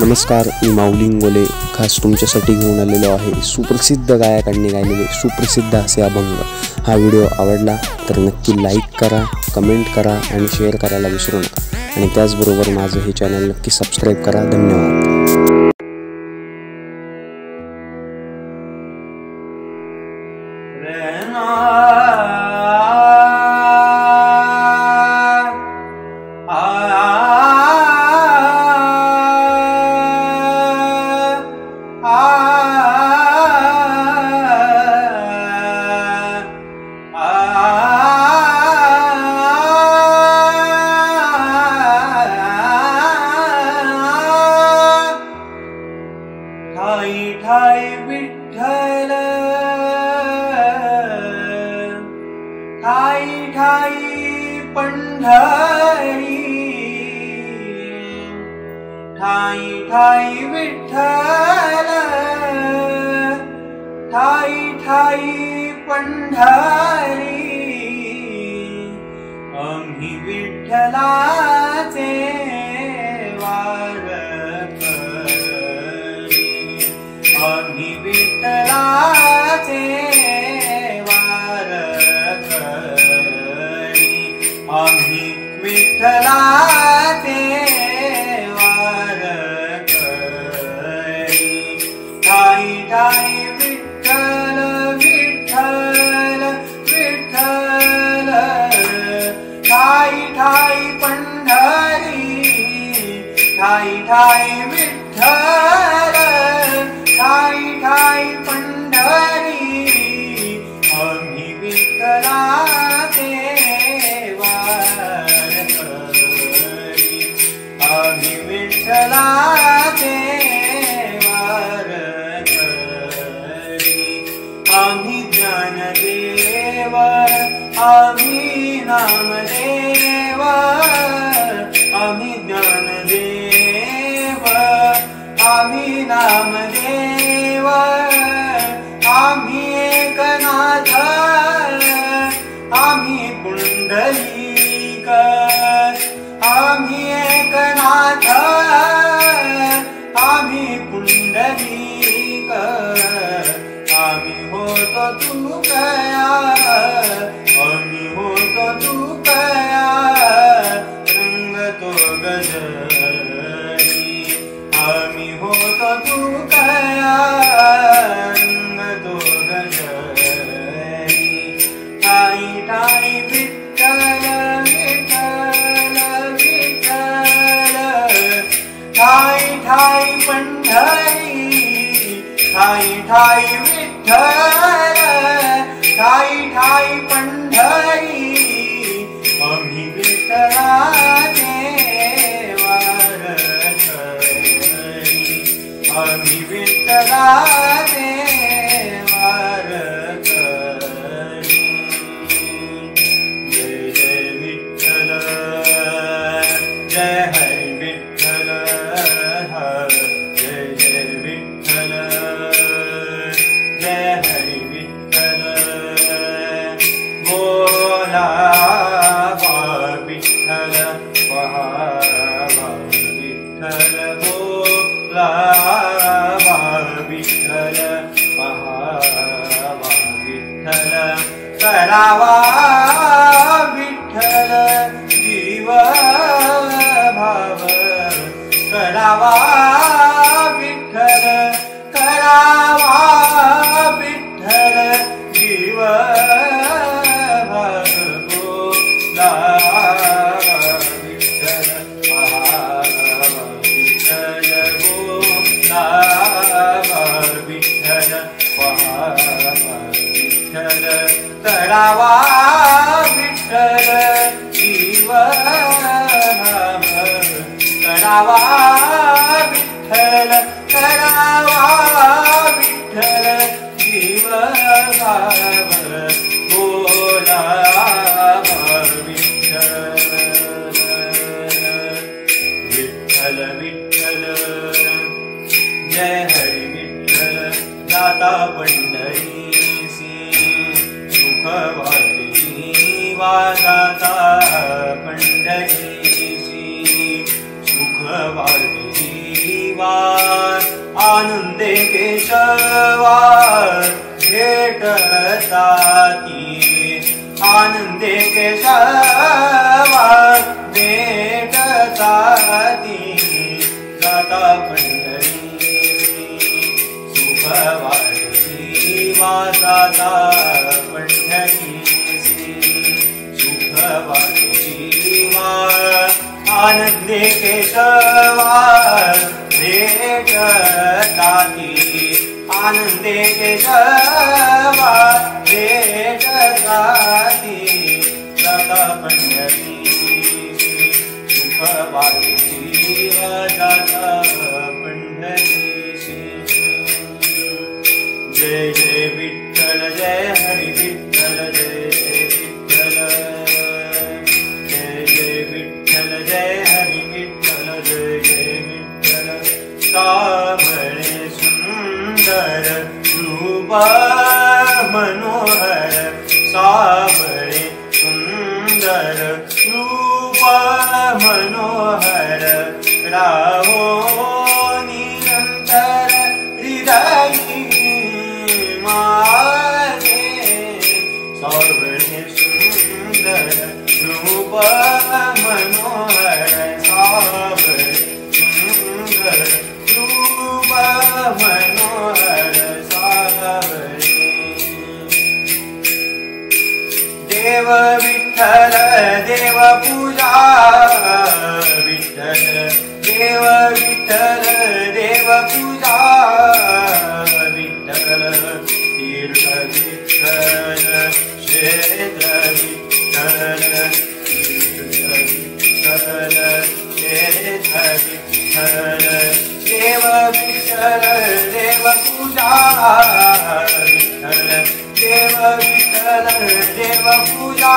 नमस्कार मी माऊली इंगोले खास तुमच्यासाठी घेऊन आलेलो आहे सुप्रसिद्ध गायकांनी गायलेले सुप्रसिद्ध असे अभंग. हा व्हिडिओ आवडला तर नक्की लाईक करा कमेंट करा आणि शेअर करायला विसरू नका. आणि त्याचबरोबर माझं हे चॅनल नक्की सबस्क्राईब करा. धन्यवाद. ठाई ठाई विठ्ठल ठाई ठाई पंढरी ठाई ठाई विठ्ठल ठाई ठाई पंढरी आम्ही विठ्ठलाचे विठ्ठलाचे वारकरी आम्ही विठ्ठलाचे वारकरी ठाई ठाई, विठ्ठल विठ्ठल विठ्ठल. ठाई ठाई, पंढरी. ठाई ठाई, विठ्ठल. ठाई ठाई पंढरी, आम्ही विठ्ठलाचे वारकरी आम्ही विठ्ठलाचे वारकरी आम्ही ज्ञानदेव, आम्ही नामदेव, आम्ही ज्ञानदेव, आम्ही नामदेव. आम्ही एकनाथ आम्ही पुंडलिक आम्ही एकनाथ आम्ही पुंडलिक आम्ही होतो तू कया ठाई ठाई विठ्ठल विठ्ठल विठ्ठल ठाई ठाई पंढरी ठाई ठाई विठ्ठल ठाई ठाई पंढरी आम्ही विठ्ठलाचे करावा विठ्ठल जीव भाव. करावा करावा विठ्ठल भाव करावा विठ्ठल करावा विठ्ठल भाव बोला विठ्ठल विठ्ठल विठ्ठल जय हरी विठ्ठल दाता पंढरीसी वादिवा ददा पण्डी सुखवालीवा आनन्द केशवा भी आनन्द केशा भी सुखवा माता पंढरीसी सुखवासी वा आनंदे केशवा भेटताती आनंदे केशवा भेटताती दादा पंढरी सुखवासी दादा ಶ್ರೀಧರ ರೂಪ ಮನೋಹರ ಸಾಬರೆ ಸುಂದರ ರೂಪ ಮನೋಹರ ರಾವೋ ನಿರಂತರ ಹೃದಯ ಮಾರೇ ಸಾಬರೆ ಸುಂದರ ರೂಪ ಮನೋಹರ ಸಾಬರೆ ಸುಂದರ ರೂಪ ಮನೋಹರ देव विठ्ठल देव पूजा विठ्ठल देव विठ्ठल देव पूजा विठ्ठल तीर्थ विठ्ठल तीर्थ विठ्ठल क्षेत्र विठ्ठल देव विठ्ठल देव पूजा Vitthal deva vitala deva puja